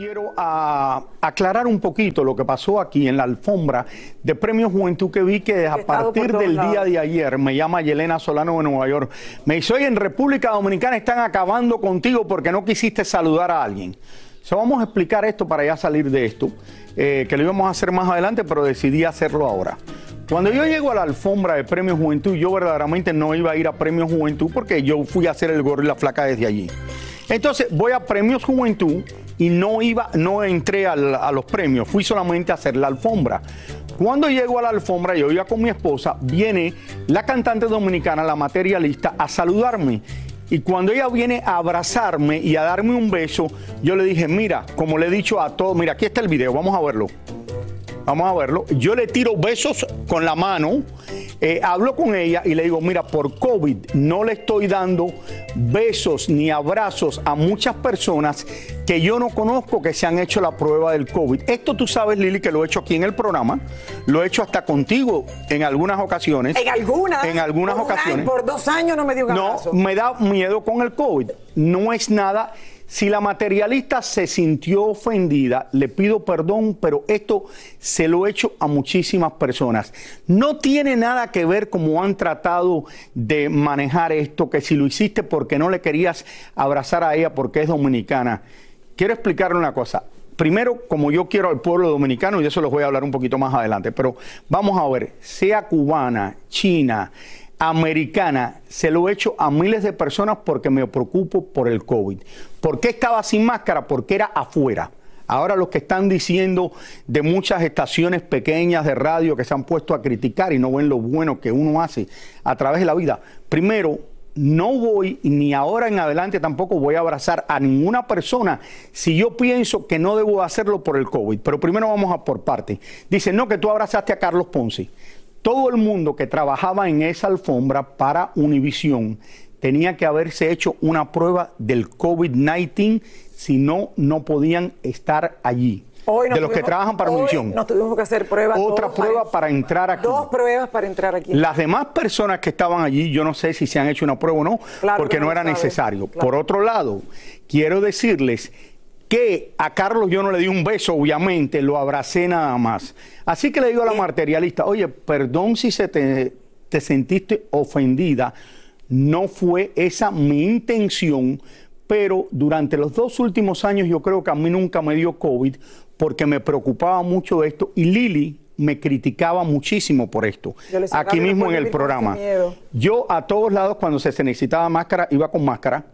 quiero ah, aclarar un poquito lo que pasó aquí en la alfombra de Premio Juventud que vi que a partir del día de ayer me llama Yelena Solano de Nueva York. Me dice, oye, en República Dominicana están acabando contigo porque no quisiste saludar a alguien. So, vamos a explicar esto para ya salir de esto, eh, que lo íbamos a hacer más adelante, pero decidí hacerlo ahora. Cuando yo llego a la alfombra de Premio Juventud, yo verdaderamente no iba a ir a Premio Juventud porque yo fui a hacer el gorro y la flaca desde allí. Entonces voy a Premios Juventud y no iba, no entré a los premios, fui solamente a hacer la alfombra. Cuando llego a la alfombra, yo iba con mi esposa, viene la cantante dominicana, la materialista, a saludarme. Y cuando ella viene a abrazarme y a darme un beso, yo le dije, mira, como le he dicho a todos, mira, aquí está el video, vamos a verlo. Vamos a verlo. Yo le tiro besos con la mano, eh, hablo con ella y le digo, mira, por COVID no le estoy dando besos ni abrazos a muchas personas que yo no conozco que se han hecho la prueba del COVID. Esto tú sabes, Lili, que lo he hecho aquí en el programa, lo he hecho hasta contigo en algunas ocasiones. En algunas. En algunas ocasiones. por dos años no me dio un No, me da miedo con el COVID. No es nada si la materialista se sintió ofendida, le pido perdón, pero esto se lo he hecho a muchísimas personas. No tiene nada que ver cómo han tratado de manejar esto, que si lo hiciste porque no le querías abrazar a ella porque es dominicana. Quiero explicarle una cosa. Primero, como yo quiero al pueblo dominicano, y de eso les voy a hablar un poquito más adelante, pero vamos a ver, sea cubana, china, americana se lo he hecho a miles de personas porque me preocupo por el COVID. ¿Por qué estaba sin máscara? Porque era afuera. Ahora los que están diciendo de muchas estaciones pequeñas de radio que se han puesto a criticar y no ven lo bueno que uno hace a través de la vida. Primero, no voy, ni ahora en adelante tampoco voy a abrazar a ninguna persona si yo pienso que no debo hacerlo por el COVID. Pero primero vamos a por parte. Dice, no, que tú abrazaste a Carlos Ponce todo el mundo que trabajaba en esa alfombra para Univisión tenía que haberse hecho una prueba del COVID-19, si no, no podían estar allí. de los que trabajan para Univisión. Nos tuvimos que hacer pruebas. Otra prueba para, entrar aquí. Dos pruebas para entrar aquí. Las demás personas que estaban allí, yo no sé si se han hecho una prueba o no, porque no, era necesario. Por otro lado, quiero decirles que a Carlos yo no le di un beso, obviamente, lo abracé nada más. Así que le digo a la materialista, oye, perdón si se te, te sentiste ofendida, no fue esa mi intención, pero durante los dos últimos años yo creo que a mí nunca me dio COVID porque me preocupaba mucho esto y Lili me criticaba muchísimo por esto, aquí mismo en el programa. Yo a todos lados cuando se necesitaba máscara iba con máscara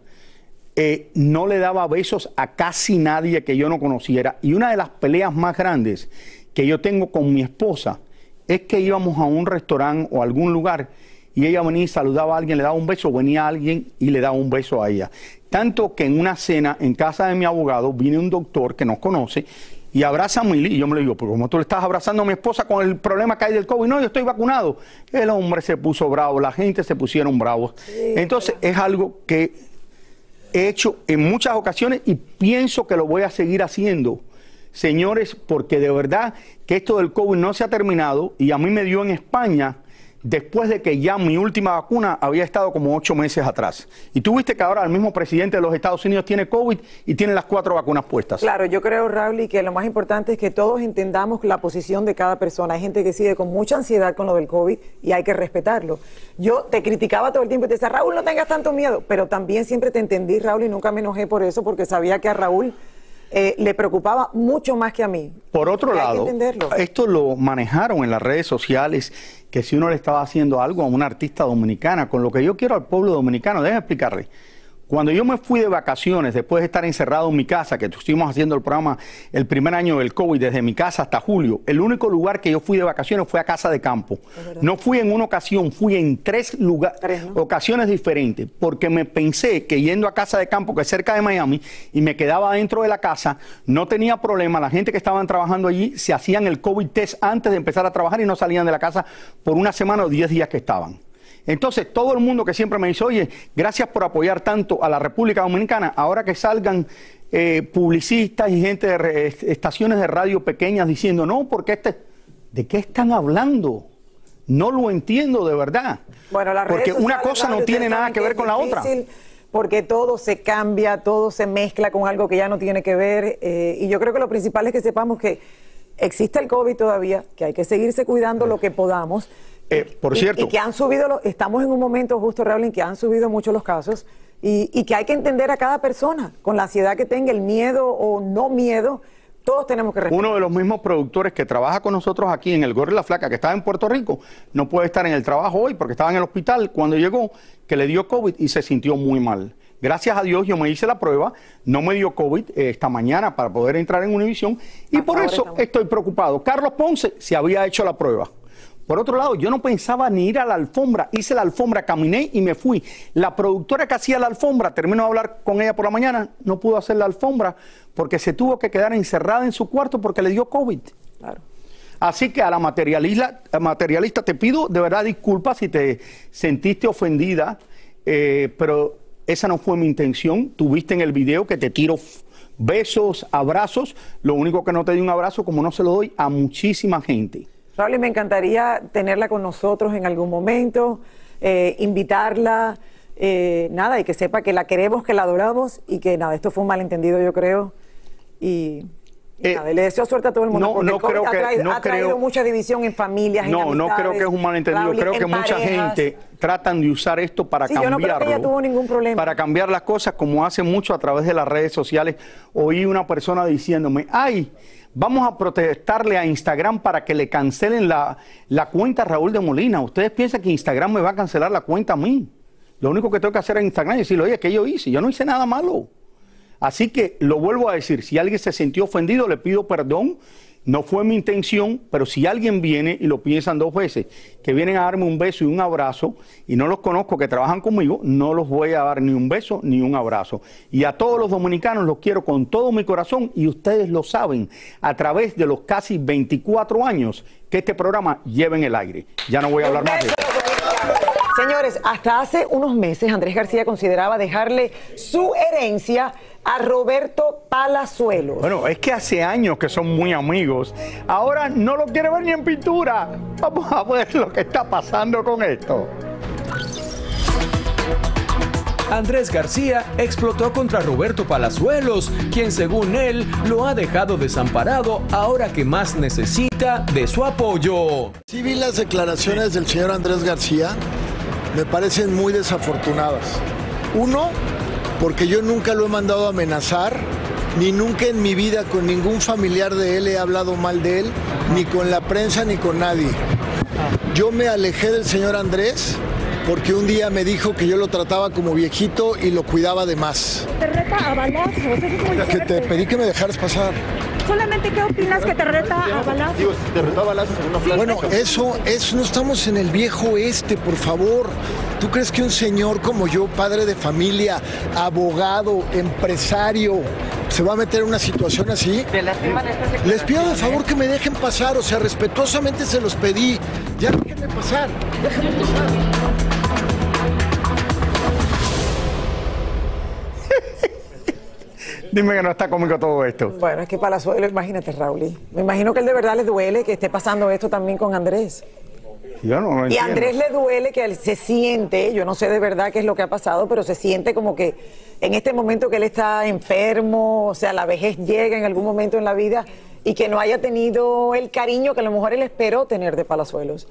eh, no le daba besos a casi nadie que yo no conociera. Y una de las peleas más grandes que yo tengo con mi esposa es que íbamos a un restaurante o algún lugar y ella venía y saludaba a alguien, le daba un beso, venía alguien y le daba un beso a ella. Tanto que en una cena en casa de mi abogado viene un doctor que nos conoce y abraza a Milly. Y yo me le digo, pero como tú le estás abrazando a mi esposa con el problema que hay del COVID, no, yo estoy vacunado. El hombre se puso bravo, la gente se pusieron bravos. Entonces es algo que he hecho en muchas ocasiones y pienso que lo voy a seguir haciendo. Señores, porque de verdad que esto del COVID no se ha terminado y a mí me dio en España después de que ya mi última vacuna había estado como ocho meses atrás. Y tú viste que ahora el mismo presidente de los Estados Unidos tiene COVID y tiene las cuatro vacunas puestas. Claro, yo creo, Raúl, que lo más importante es que todos entendamos la posición de cada persona. Hay gente que sigue con mucha ansiedad con lo del COVID y hay que respetarlo. Yo te criticaba todo el tiempo y te decía, Raúl, no tengas tanto miedo, pero también siempre te entendí, Raúl, y nunca me enojé por eso porque sabía que a Raúl eh, le preocupaba mucho más que a mí. Por otro lado, esto lo manejaron en las redes sociales, que si uno le estaba haciendo algo a una artista dominicana, con lo que yo quiero al pueblo dominicano, déjeme explicarle. Cuando yo me fui de vacaciones, después de estar encerrado en mi casa, que estuvimos haciendo el programa el primer año del COVID, desde mi casa hasta julio, el único lugar que yo fui de vacaciones fue a casa de campo. No fui en una ocasión, fui en tres, ocasiones diferentes, porque me pensé que yendo a casa de campo, que es cerca de Miami, y me quedaba dentro de la casa, no tenía problema. La gente que estaban trabajando allí se hacían el COVID test antes de empezar a trabajar y no salían de la casa por una semana o diez días que estaban. Entonces, todo el mundo que siempre me dice, oye, gracias por apoyar tanto a la República Dominicana, ahora que salgan eh, publicistas y gente de estaciones de radio pequeñas diciendo, no, porque este, ¿de qué están hablando? No lo entiendo de verdad. Bueno, porque una cosa no tiene nada que ver con la otra porque todo se cambia, todo se mezcla con algo que ya no tiene que ver. Eh, y yo creo que lo principal es que sepamos que existe el COVID todavía, que hay que seguirse cuidando lo que podamos. Eh, por cierto. Y, que han subido, estamos en un momento justo, Raúl, en que han subido mucho los casos y, y que hay que entender a cada persona con la ansiedad que tenga, el miedo o no miedo todos tenemos que Uno de los mismos productores que trabaja con nosotros aquí en el Gorri La Flaca, que estaba en Puerto Rico, no puede estar en el trabajo hoy porque estaba en el hospital cuando llegó, que le dio COVID y se sintió muy mal. Gracias a Dios yo me hice la prueba, no me dio COVID eh, esta mañana para poder entrar en Univisión y por eso estoy preocupado. Carlos Ponce se había hecho la prueba. Por otro lado, yo no pensaba ni ir a la alfombra. Hice la alfombra, caminé y me fui. La productora que hacía la alfombra, terminó de hablar con ella por la mañana, no pudo hacer la alfombra porque se tuvo que quedar encerrada en su cuarto porque le dio COVID. Claro. Así que a la materialista, materialista te pido de verdad disculpas si te sentiste ofendida, eh, pero esa no fue mi intención. Tuviste en el video que te tiro besos, abrazos. Lo único que no te di un abrazo, como no se lo doy a muchísima gente. Raúl, me encantaría tenerla con nosotros en algún momento, eh, invitarla, eh, nada, y que sepa que la queremos, que la adoramos y que nada, esto fue un malentendido, yo creo. Y, eh, le deseo suerte a todo el mundo. No, no creo que, ha traído, mucha división en familias. No, no creo que es un malentendido. creo que mucha gente tratan de usar esto para cambiarlo. Yo no creo que tuvo ningún problema. Para cambiar las cosas, como hace mucho a través de las redes sociales. Oí una persona diciéndome, ay, Vamos a protestarle a Instagram para que le cancelen la, cuenta a Raúl de Molina. ¿Ustedes piensan que Instagram me va a cancelar la cuenta a mí? Lo único que tengo que hacer en Instagram es decirle, oye, ¿qué yo hice? Yo no hice nada malo. Así que lo vuelvo a decir, si alguien se sintió ofendido, le pido perdón no fue mi intención, pero si alguien viene y lo piensan dos veces, que vienen a darme un beso y un abrazo, y no los conozco que trabajan conmigo, no los voy a dar ni un beso ni un abrazo. Y a todos los dominicanos los quiero con todo mi corazón y ustedes lo saben a través de los casi 24 años que este programa lleva en el aire. Ya no voy a hablar más de eso. Señores, hasta hace unos meses Andrés García consideraba dejarle su herencia a Roberto Palazuelos. Bueno, es que hace años que son muy amigos. Ahora no lo quiere ver ni en pintura. Vamos a ver lo que está pasando con esto. Andrés García explotó contra Roberto Palazuelos, quien según él lo ha dejado desamparado ahora que más necesita de su apoyo. Sí vi las declaraciones del señor Andrés García, me parecen muy desafortunadas. Uno, porque yo nunca lo he mandado a amenazar, ni nunca en mi vida con ningún familiar de él he hablado mal de él, ni con la prensa ni con nadie. Yo me alejé del señor Andrés porque un día me dijo que yo lo trataba como viejito y lo cuidaba de más. Te reta a balazos, Que te pedí que me dejaras pasar. Solamente, ¿qué opinas que te reta a balazos? te reta a balazos Bueno, eso, eso, no estamos en el viejo este, por favor. ¿Tú crees que un señor como yo, padre de familia, abogado, empresario, se va a meter en una situación así? Les pido de favor que me dejen pasar, o sea, respetuosamente se los pedí. Ya déjenme pasar, déjenme pasar. Dime que no está cómico todo esto. Bueno, es que Palazuelo, imagínate, Raúl. Me imagino que él de verdad le duele que esté pasando esto también con Andrés. Yo no y a Andrés le duele que él se siente, yo no sé de verdad qué es lo que ha pasado, pero se siente como que en este momento que él está enfermo, o sea, la vejez llega en algún momento en la vida y que no haya tenido el cariño que a lo mejor él esperó tener de Palazuelos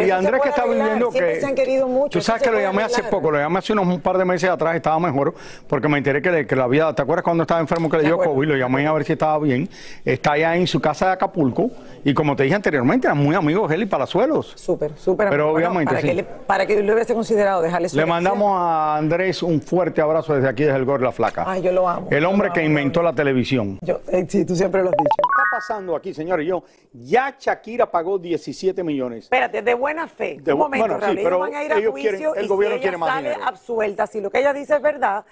y Andrés que está viviendo que... Se han querido mucho. Tú sabes que lo llamé hace poco, lo llamé hace unos un par de meses atrás, estaba mejor, porque me enteré que, que la vida, ¿te acuerdas cuando estaba enfermo que le dio COVID? Lo llamé a ver si estaba bien. Está allá en su casa de Acapulco y como te dije anteriormente, eran muy amigos él y Palazuelos. Súper, súper Pero obviamente para, que le, para que lo hubiese considerado dejarle su Le mandamos a Andrés un fuerte abrazo desde aquí, desde el Gor La Flaca. Ay, yo lo amo. El hombre que inventó la televisión. Yo, eh, sí, tú siempre lo has dicho. ¿Qué está pasando aquí, señores? Yo, ya Shakira pagó 17 millones. Espérate, de buena fe. De, momento, bueno, sí, pero van a ir a juicio el y gobierno si quiere sale absuelta, si lo que ella dice es verdad,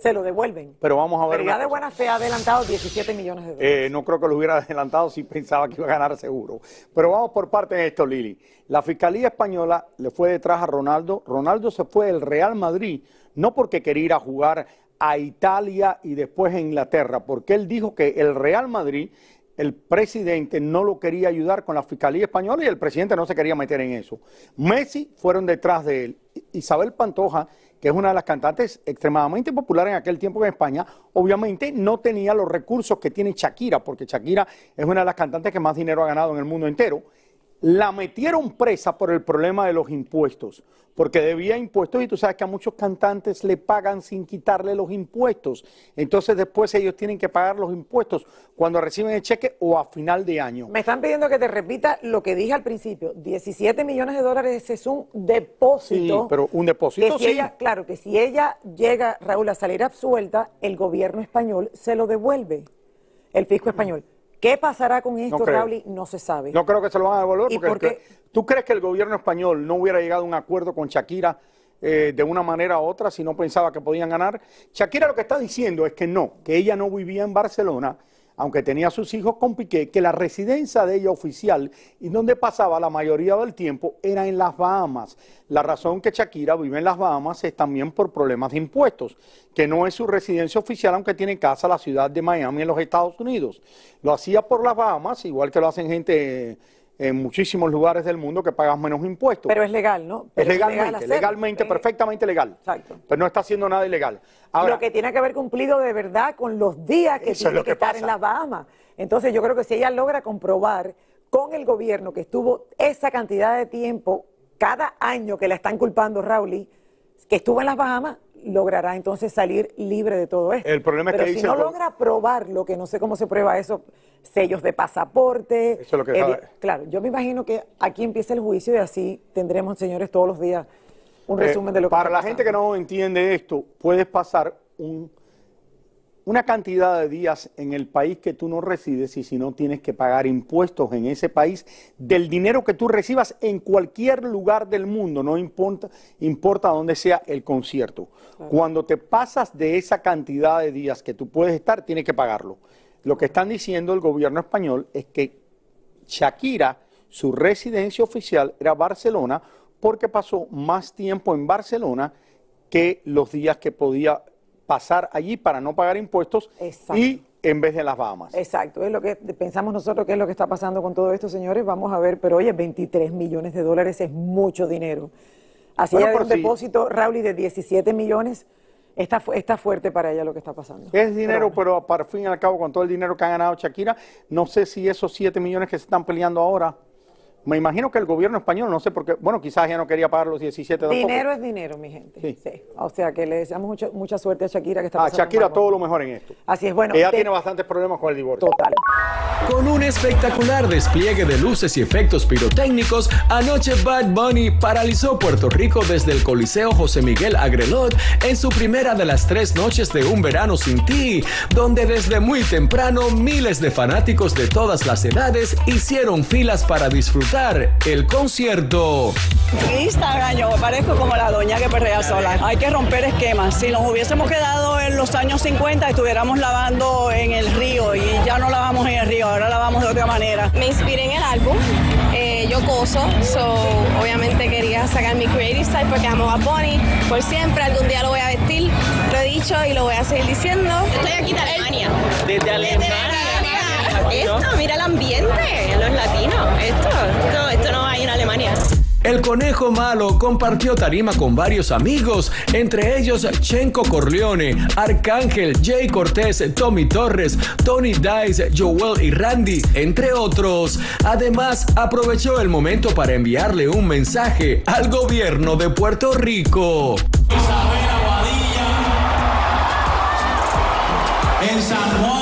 se lo devuelven. Pero vamos a ver. Pero ya de buena fe ha adelantado 17 millones de dólares. Eh, no creo que lo hubiera adelantado si pensaba que iba a ganar seguro. Pero vamos por parte de esto, Lili. La Fiscalía Española le fue detrás a Ronaldo. Ronaldo se fue del Real Madrid, no porque quería ir a jugar a Italia y después a Inglaterra, porque él dijo que el Real Madrid el presidente no lo quería ayudar con la Fiscalía Española y el presidente no se quería meter en eso. Messi fueron detrás de él. Isabel Pantoja, que es una de las cantantes extremadamente popular en aquel tiempo en España, obviamente no tenía los recursos que tiene Shakira, porque Shakira es una de las cantantes que más dinero ha ganado en el mundo entero la metieron presa por el problema de los impuestos, porque debía impuestos y tú sabes que a muchos cantantes le pagan sin quitarle los impuestos. Entonces después ellos tienen que pagar los impuestos cuando reciben el cheque o a final de año. Me están pidiendo que te repita lo que dije al principio. 17 millones de dólares es un depósito. Sí, pero un depósito sí. claro, que si ella llega, Raúl, a salir absuelta, el gobierno español se lo devuelve, el fisco español. ¿Qué pasará con esto, no No se sabe. No creo que se lo van a devolver porque tú crees que el gobierno español no hubiera llegado a un acuerdo con Shakira eh, de una manera u otra si no pensaba que podían ganar. Shakira lo que está diciendo es que no, que ella no vivía en Barcelona aunque tenía sus hijos con Piqué, que la residencia de ella oficial y donde pasaba la mayoría del tiempo era en las Bahamas. La razón que Shakira vive en las Bahamas es también por problemas de impuestos, que no es su residencia oficial, aunque tiene casa en la ciudad de Miami en los Estados Unidos. Lo hacía por las Bahamas, igual que lo hacen gente en muchísimos lugares del mundo que pagan menos impuestos. Pero es legal, ¿no? es legalmente, legalmente, perfectamente legal. Exacto. Pero no está haciendo nada ilegal. Ahora, lo que tiene que haber cumplido de verdad con los días que tiene que, estar en las Bahamas. Entonces yo creo que si ella logra comprobar con el gobierno que estuvo esa cantidad de tiempo cada año que la están culpando Raúl, que estuvo en las Bahamas, logrará entonces salir libre de todo esto. El problema es que si no logra probarlo, que no sé cómo se prueba eso, sellos de pasaporte. Eso es lo que Claro, yo me imagino que aquí empieza el juicio y así tendremos, señores, todos los días un eh, resumen de lo que Para la gente que no entiende esto, puedes pasar un una cantidad de días en el país que tú no resides y si no tienes que pagar impuestos en ese país del dinero que tú recibas en cualquier lugar del mundo, no importa, importa dónde sea el concierto. Cuando te pasas de esa cantidad de días que tú puedes estar, tienes que pagarlo. Lo que están diciendo el gobierno español es que Shakira, su residencia oficial era Barcelona porque pasó más tiempo en Barcelona que los días que podía pasar allí para no pagar impuestos y en vez de las Bahamas. Exacto, es lo que pensamos nosotros que es lo que está pasando con todo esto, señores. Vamos a ver, pero oye, 23 millones de dólares es mucho dinero. Así bueno, un depósito, Raúl, de 17 millones. Está, está fuerte para ella lo que está pasando. Es dinero, pero, para fin y al cabo, con todo el dinero que ha ganado Shakira, no sé si esos 7 millones que se están peleando ahora me imagino que el gobierno español, no sé por qué, bueno, quizás ya no quería pagar los 17 Dinero es dinero, mi gente. Sí. O sea que le deseamos mucha, suerte a Shakira que está A Shakira todo lo mejor en esto. Así es, bueno. Ella tiene bastantes problemas con el divorcio. Total. Con un espectacular despliegue de luces y efectos pirotécnicos, anoche Bad Bunny paralizó Puerto Rico desde el Coliseo José Miguel Agrelot en su primera de las tres noches de Un Verano Sin Ti, donde desde muy temprano miles de fanáticos de todas las edades hicieron filas para disfrutar el concierto. Instagram yo parezco como la doña que perrea sola. Hay que romper esquemas. Si nos hubiésemos quedado en los años 50, estuviéramos lavando en el río y ya no lavamos en el río, ahora lavamos de otra manera. Me inspiré en el álbum. Eh, yo coso, so obviamente quería sacar mi creative style porque amo a Bonnie por siempre, algún día lo voy a vestir, lo he dicho y lo voy a seguir diciendo. Estoy aquí de Alemania. Desde Alemania. Esto, mira el ambiente, El conejo malo compartió tarima con varios amigos, entre ellos Chenko Corleone, Arcángel, Jay Cortés, Tommy Torres, Tony Dice, Joel y Randy, entre otros. Además, aprovechó el momento para enviarle un mensaje al gobierno de Puerto Rico. En San Juan.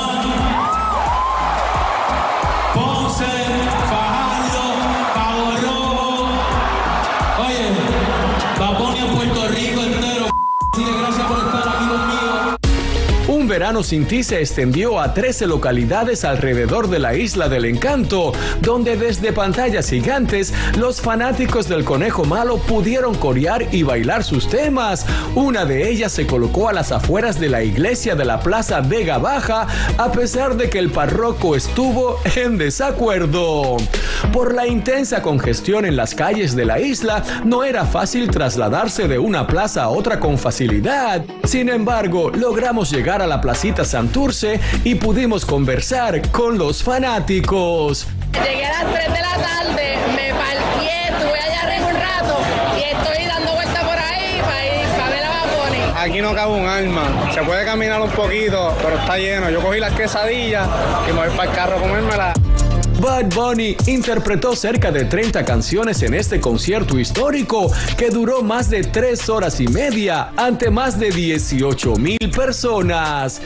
Verano Sin Ti se extendió a 13 localidades alrededor de la isla del encanto, donde desde pantallas gigantes los fanáticos del conejo malo pudieron corear y bailar sus temas. Una de ellas se colocó a las afueras de la iglesia de la Plaza Vega Baja, a pesar de que el párroco estuvo en desacuerdo. Por la intensa congestión en las calles de la isla, no era fácil trasladarse de una plaza a otra con facilidad. Sin embargo, logramos llegar a la plaza Placita Santurce y pudimos conversar con los fanáticos. Llegué a las 3 de la tarde, me parqué, estuve allá arriba un rato y estoy dando vuelta por ahí para ir para ver a aquí no cabe un alma. Se puede caminar un poquito, pero está lleno. Yo cogí las quesadillas y me voy para el carro a comérmela. Bad Bunny interpretó cerca de 30 canciones en este concierto histórico que duró más de 3 horas y media ante más de 18 mil personas.